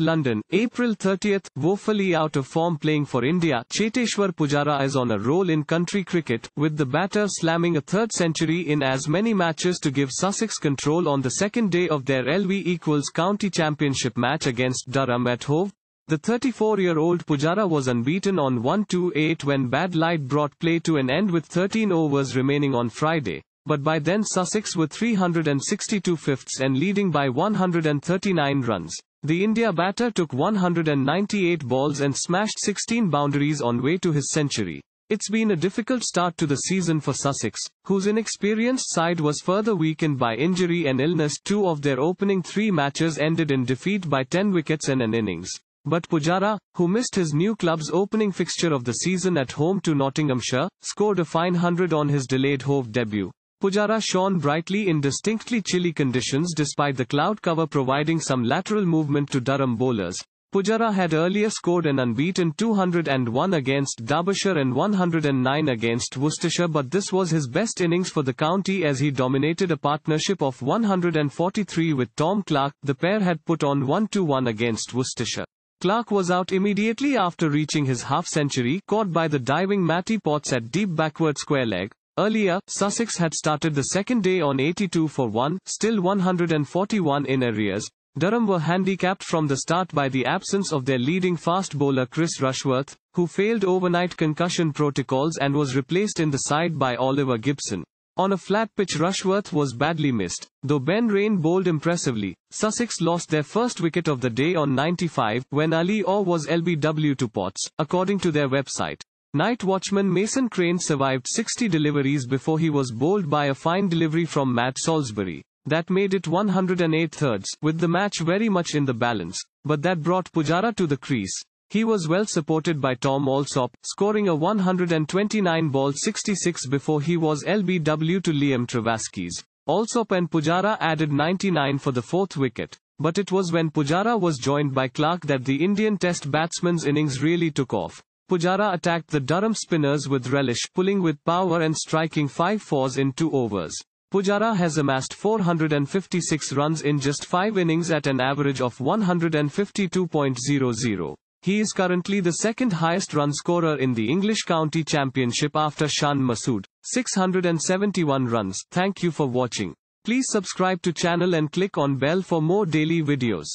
London, April 30th, woefully out of form playing for India, Cheteshwar Pujara is on a roll in country cricket, with the batter slamming a third century in as many matches to give Sussex control on the second day of their LV equals county championship match against Durham at Hove. The 34-year-old Pujara was unbeaten on 1-2-8 when bad light brought play to an end with 13 overs remaining on Friday but by then Sussex were 362 fifths and leading by 139 runs. The India batter took 198 balls and smashed 16 boundaries on way to his century. It's been a difficult start to the season for Sussex, whose inexperienced side was further weakened by injury and illness. Two of their opening three matches ended in defeat by 10 wickets in an innings. But Pujara, who missed his new club's opening fixture of the season at home to Nottinghamshire, scored a fine 100 on his delayed Hove debut. Pujara shone brightly in distinctly chilly conditions despite the cloud cover providing some lateral movement to Durham bowlers. Pujara had earlier scored an unbeaten 201 against Derbyshire and 109 against Worcestershire but this was his best innings for the county as he dominated a partnership of 143 with Tom Clark. The pair had put on 1-1 against Worcestershire. Clark was out immediately after reaching his half-century, caught by the diving Matty Potts at deep backward square leg. Earlier, Sussex had started the second day on 82 for 1, still 141 in arrears. Durham were handicapped from the start by the absence of their leading fast bowler Chris Rushworth, who failed overnight concussion protocols and was replaced in the side by Oliver Gibson. On a flat pitch Rushworth was badly missed, though Ben Raine bowled impressively. Sussex lost their first wicket of the day on 95 when Ali Orr was LBW to Potts, according to their website. Night watchman Mason Crane survived 60 deliveries before he was bowled by a fine delivery from Matt Salisbury. That made it 108 thirds, with the match very much in the balance. But that brought Pujara to the crease. He was well supported by Tom Alsop, scoring a 129 ball 66 before he was LBW to Liam Trevaskis. Alsop and Pujara added 99 for the fourth wicket. But it was when Pujara was joined by Clark that the Indian Test batsman's innings really took off. Pujara attacked the Durham spinners with relish, pulling with power and striking five fours in two overs. Pujara has amassed 456 runs in just five innings at an average of 152.00. He is currently the second highest run scorer in the English County Championship after Shan Masood, 671 runs. Thank you for watching. Please subscribe to channel and click on bell for more daily videos.